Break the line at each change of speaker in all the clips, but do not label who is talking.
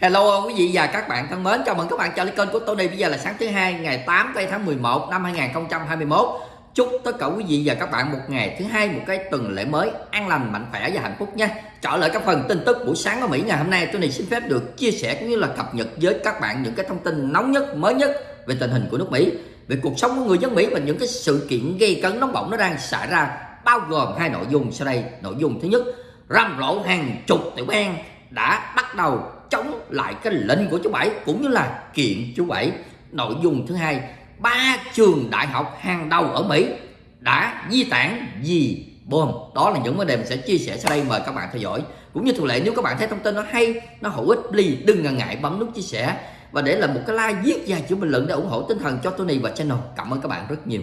Hello quý vị và các bạn thân mến, chào mừng các bạn trở lại kênh của Tony. Bây giờ là sáng thứ hai ngày 8 tây tháng 11 năm 2021. Chúc tất cả quý vị và các bạn một ngày thứ hai, một cái tuần lễ mới an lành, mạnh khỏe và hạnh phúc nha. Trở lại các phần tin tức buổi sáng ở Mỹ ngày hôm nay, Tony xin phép được chia sẻ cũng như là cập nhật với các bạn những cái thông tin nóng nhất, mới nhất về tình hình của nước Mỹ, về cuộc sống của người dân Mỹ và những cái sự kiện gây cấn nóng bỏng nó đang xảy ra, bao gồm hai nội dung sau đây. Nội dung thứ nhất, rầm rộ hàng chục tiểu bang đã bắt đầu chống lại cái lệnh của chú Bảy cũng như là kiện chú Bảy. Nội dung thứ hai, ba trường đại học hàng đầu ở Mỹ đã di tản vì bom. Đó là những vấn đề mình sẽ chia sẻ sau đây mời các bạn theo dõi. Cũng như thường lệ nếu các bạn thấy thông tin nó hay, nó hữu ích, please đừng ngần ngại bấm nút chia sẻ và để lại một cái like viết và chữ bình luận để ủng hộ tinh thần cho Tony và channel. Cảm ơn các bạn rất nhiều.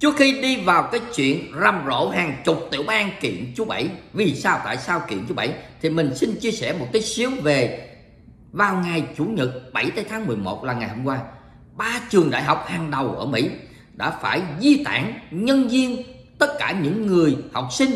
Trước khi đi vào cái chuyện rầm rộ hàng chục tiểu bang kiện chú Bảy, Vì sao, tại sao kiện chú Bảy, Thì mình xin chia sẻ một tí xíu về Vào ngày Chủ nhật 7 tháng 11 là ngày hôm qua, Ba trường đại học hàng đầu ở Mỹ Đã phải di tản nhân viên tất cả những người, học sinh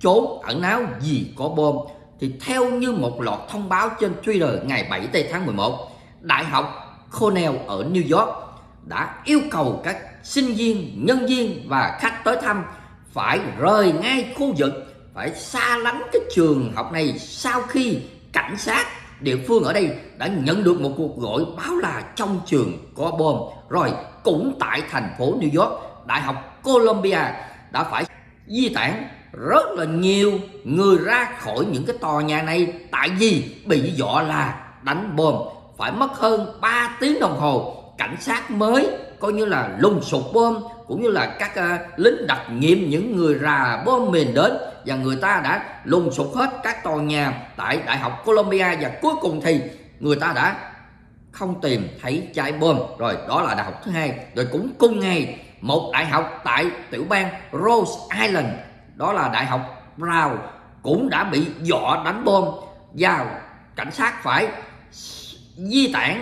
trốn ẩn náu vì có bom. Thì theo như một loạt thông báo trên Twitter ngày 7 tháng 11 Đại học Cornell ở New York đã yêu cầu các sinh viên, nhân viên và khách tới thăm phải rời ngay khu vực, phải xa lánh cái trường học này sau khi cảnh sát địa phương ở đây đã nhận được một cuộc gọi báo là trong trường có bom. Rồi cũng tại thành phố New York, Đại học Columbia đã phải di tản rất là nhiều người ra khỏi những cái tòa nhà này tại vì bị dọa là đánh bom phải mất hơn 3 tiếng đồng hồ cảnh sát mới coi như là lùng sụp bom cũng như là các uh, lính đặc nhiệm những người rà bom mìn đến. Và người ta đã lùng sụp hết các tòa nhà tại đại học Columbia. Và cuối cùng thì người ta đã không tìm thấy trái bom. Rồi đó là đại học thứ hai. Rồi cũng cùng ngày một đại học tại tiểu bang Rose Island đó là đại học Brown cũng đã bị dọa đánh bom. Và cảnh sát phải di tản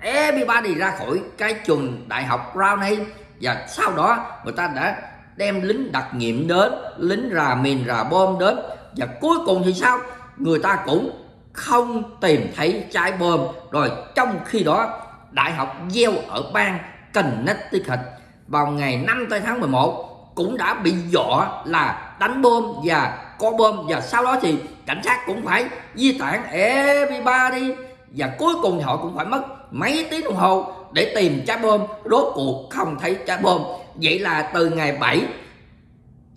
everybody ra khỏi cái trường đại học Brownie này và sau đó người ta đã đem lính đặc nhiệm đến, lính rà mìn, rà bom đến. Và cuối cùng thì sao? Người ta cũng không tìm thấy trái bom. Rồi trong khi đó, đại học Yale ở bang Connecticut vào ngày 5 tháng 11 cũng đã bị dọa là đánh bom và có bom. Và sau đó thì cảnh sát cũng phải di tản everybody và cuối cùng họ cũng phải mất mấy tiếng đồng hồ để tìm trái bom. Rốt cuộc không thấy trái bom. Vậy là từ ngày 7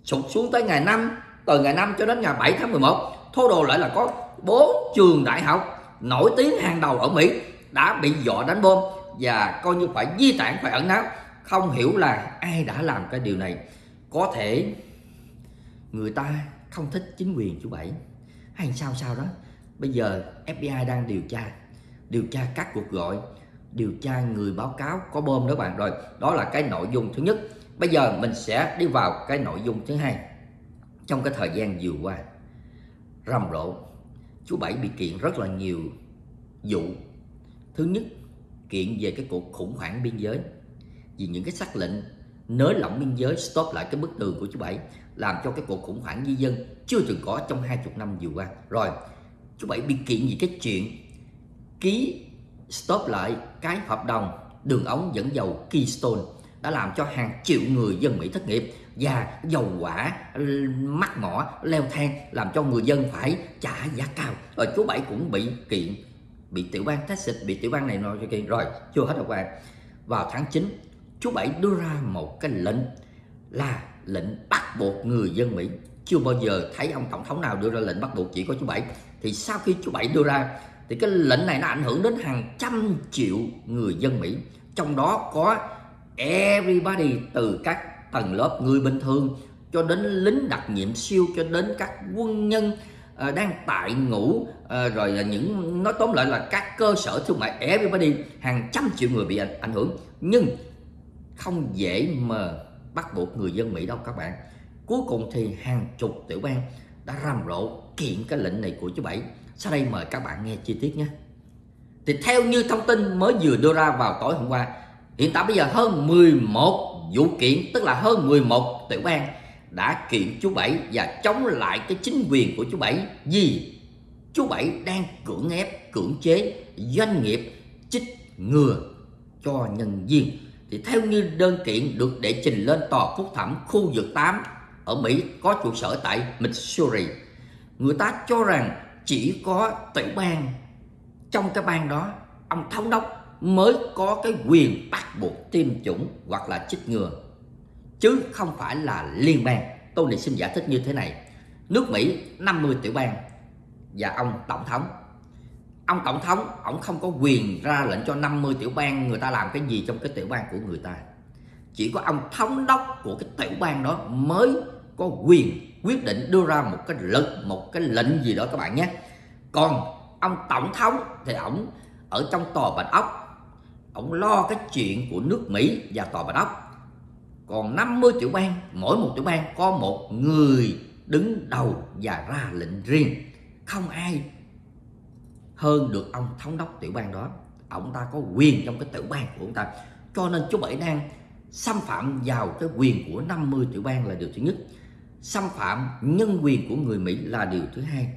sụt xuống tới ngày 5 từ ngày 5 cho đến ngày 7 tháng 11 thô đồ lại là có bốn trường đại học nổi tiếng hàng đầu ở Mỹ đã bị dọa đánh bom và coi như phải di tản, phải ẩn náu. Không hiểu là ai đã làm cái điều này. Có thể người ta không thích chính quyền chú bảy. Hay sao sao đó? Bây giờ FBI đang điều tra điều tra các cuộc gọi, điều tra người báo cáo có bom đó bạn. Rồi, đó là cái nội dung thứ nhất. Bây giờ mình sẽ đi vào cái nội dung thứ hai. Trong cái thời gian vừa qua, rầm rộ, chú bảy bị kiện rất là nhiều vụ. Thứ nhất, kiện về cái cuộc khủng hoảng biên giới. Vì những cái xác lệnh nới lỏng biên giới, stop lại cái bức tường của chú bảy, làm cho cái cuộc khủng hoảng di dân chưa từng có trong hai chục năm vừa qua. Rồi, chú bảy bị kiện vì cái chuyện ký stop lại cái hợp đồng đường ống dẫn dầu Keystone đã làm cho hàng triệu người dân Mỹ thất nghiệp và dầu quả mắc mỏ, leo thang làm cho người dân phải trả giá cao. Rồi chú bảy cũng bị kiện, bị tiểu bang Texas, bị tiểu bang này nói cho kiện. Rồi, chưa hết đâu bạn vào tháng 9 chú bảy đưa ra một cái lệnh là lệnh bắt buộc người dân Mỹ. Chưa bao giờ thấy ông tổng thống nào đưa ra lệnh bắt buộc, chỉ có chú bảy. Thì sau khi chú bảy đưa ra thì cái lệnh này nó ảnh hưởng đến hàng trăm triệu người dân Mỹ. Trong đó có everybody từ các tầng lớp người bình thường cho đến lính đặc nhiệm siêu cho đến các quân nhân uh, đang tại ngũ uh, ờ, rồi là những nói tóm lại là các cơ sở thương mại. Everybody hàng trăm triệu người bị ảnh, ảnh hưởng. Nhưng không dễ mà bắt buộc người dân Mỹ đâu các bạn. Cuối cùng thì hàng chục tiểu bang đã rầm rộ kiện cái lệnh này của chú Bảy sau đây mời các bạn nghe chi tiết nhé. Thì theo như thông tin mới vừa đưa ra vào tối hôm qua, hiện tại bây giờ hơn 11 vụ kiện tức là hơn 11 tiểu bang đã kiện chú Bảy và chống lại cái chính quyền của chú Bảy vì chú Bảy đang cưỡng ép, cưỡng chế doanh nghiệp chích ngừa cho nhân viên. Thì theo như đơn kiện được đệ trình lên tòa phúc thẩm khu vực 8 ở Mỹ có trụ sở tại Missouri, người ta cho rằng chỉ có tiểu bang. Trong cái bang đó, ông thống đốc mới có cái quyền bắt buộc tiêm chủng hoặc là chích ngừa. Chứ không phải là liên bang. Tôi này xin giải thích như thế này. Nước Mỹ 50 tiểu bang và ông tổng thống. Ông tổng thống, ông không có quyền ra lệnh cho 50 tiểu bang người ta làm cái gì trong cái tiểu bang của người ta. Chỉ có ông thống đốc của cái tiểu bang đó mới có quyền quyết định đưa ra một cái lực một cái lệnh gì đó các bạn nhé. Còn ông tổng thống thì ông ở trong tòa bạch ốc ông lo cái chuyện của nước Mỹ và tòa bạch ốc. Còn 50 tiểu bang, mỗi một tiểu bang có một người đứng đầu và ra lệnh riêng. Không ai hơn được ông thống đốc tiểu bang đó. Ông ta có quyền trong cái tiểu bang của ông ta. Cho nên chú Bảy đang xâm phạm vào cái quyền của 50 tiểu bang là điều thứ nhất xâm phạm nhân quyền của người Mỹ là điều thứ hai.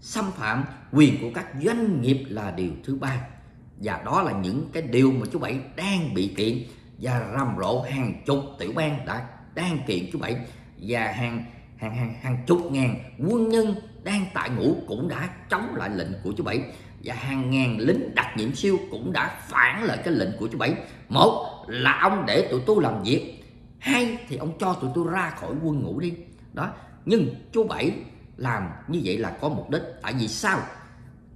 Xâm phạm quyền của các doanh nghiệp là điều thứ ba. Và đó là những cái điều mà chú Bảy đang bị kiện và rầm rộ hàng chục tiểu bang đã đang kiện chú Bảy. Và hàng hàng hàng hàng chục ngàn quân nhân đang tại ngũ cũng đã chống lại lệnh của chú Bảy. Và hàng ngàn lính đặc nhiệm siêu cũng đã phản lại cái lệnh của chú Bảy. Một là ông để tụi tôi làm việc. Hai thì ông cho tụi tôi ra khỏi quân ngũ đi đó, nhưng chú Bảy làm như vậy là có mục đích. Tại vì sao?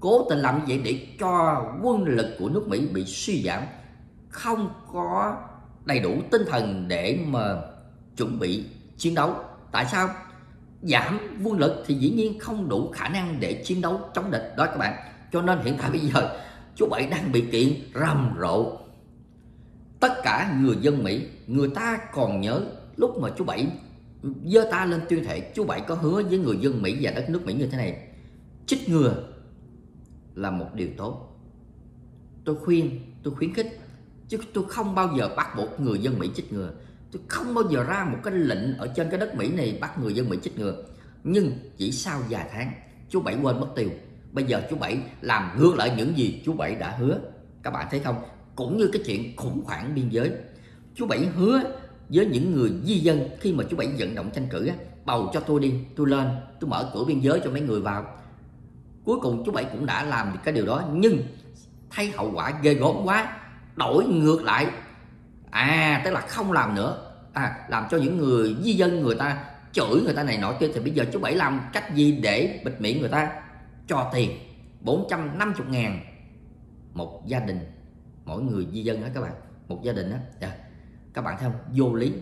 Cố tình làm như vậy để cho quân lực của nước Mỹ bị suy giảm, không có đầy đủ tinh thần để mà chuẩn bị chiến đấu. Tại sao? Giảm quân lực thì dĩ nhiên không đủ khả năng để chiến đấu chống địch. Đó các bạn. Cho nên hiện tại bây giờ, chú Bảy đang bị kiện rầm rộ. Tất cả người dân Mỹ, người ta còn nhớ lúc mà chú Bảy giơ ta lên tuyên thệ chú Bảy có hứa với người dân Mỹ và đất nước Mỹ như thế này. Chích ngừa là một điều tốt. Tôi khuyên, tôi khuyến khích, chứ tôi không bao giờ bắt buộc người dân Mỹ chích ngừa. Tôi không bao giờ ra một cái lệnh ở trên cái đất Mỹ này bắt người dân Mỹ chích ngừa. Nhưng chỉ sau vài tháng chú Bảy quên mất tiêu. Bây giờ chú Bảy làm ngược lại những gì chú Bảy đã hứa. Các bạn thấy không? Cũng như cái chuyện khủng hoảng biên giới. Chú Bảy hứa với những người di dân khi mà chú Bảy vận động tranh cử á, bầu cho tôi đi, tôi lên, tôi mở cửa biên giới cho mấy người vào. Cuối cùng chú Bảy cũng đã làm được cái điều đó, nhưng thấy hậu quả ghê gớm quá, đổi ngược lại. À tức là không làm nữa. À làm cho những người di dân người ta, chửi người ta này nọ kia, thì bây giờ chú Bảy làm cách gì để bịt miệng người ta? Cho tiền 450 ngàn một gia đình. Mỗi người di dân đó các bạn, một gia đình đó yeah. Dạ. Các bạn thấy không? Vô lý.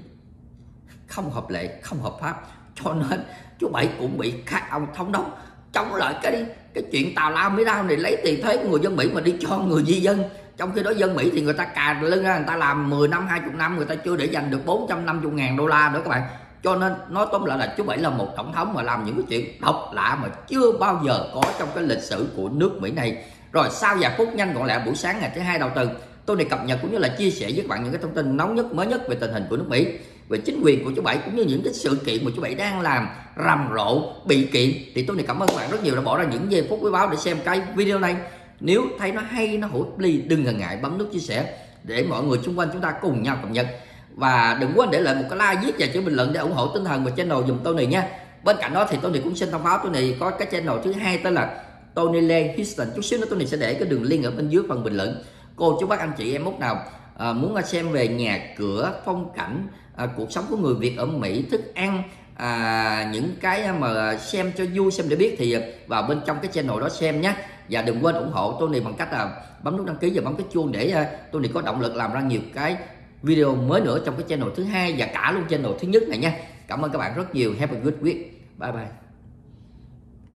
Không hợp lệ, không hợp pháp. Cho nên, chú Bảy cũng bị các ông thống đốc chống lại. Cái cái chuyện tào lao mỹ lao này, lấy tiền thuế của người dân mỹ mà đi cho người di dân. Trong khi đó dân mỹ thì người ta cà lưng ra, người ta làm 10 năm 20 năm, người ta chưa để dành được 450 ngàn đô la nữa các bạn. Cho nên, nói tóm lại là chú bảy là một tổng thống mà làm những cái chuyện độc lạ mà chưa bao giờ có trong cái lịch sử của nước mỹ này. Rồi sau vài phút nhanh gọn lẹ, buổi sáng ngày thứ hai đầu tuần tôi này cập nhật cũng như là chia sẻ với các bạn những cái thông tin nóng nhất, mới nhất về tình hình của nước mỹ, về chính quyền của chú bảy cũng như những cái sự kiện mà chú bảy đang làm rầm rộ, bị kiện. Thì tôi này cảm ơn các bạn rất nhiều đã bỏ ra những giây phút quý báo để xem cái video này. Nếu thấy nó hay, nó hữu ích đừng ngần ngại bấm nút chia sẻ để mọi người xung quanh chúng ta cùng nhau cập nhật. Và đừng quên để lại một cái like, viết và chữ bình luận để ủng hộ tinh thần và channel dùm tôi này nha. Bên cạnh đó thì tôi này cũng xin thông báo tôi này có cái channel thứ hai tên là Tony Lê Houston. Chút xíu nữa tôi này sẽ để cái đường link ở bên dưới phần bình luận cô chú bác anh chị em lúc nào à, muốn xem về nhà cửa phong cảnh à, cuộc sống của người Việt ở Mỹ thức ăn à, những cái mà xem cho vui xem để biết thì à, vào bên trong cái channel đó xem nhé. Và đừng quên ủng hộ tôi này bằng cách là bấm nút đăng ký và bấm cái chuông để à, tôi này có động lực làm ra nhiều cái video mới nữa trong cái channel thứ hai và cả luôn channel thứ nhất này nha. Cảm ơn các bạn rất nhiều. Have a good week. Bye bye.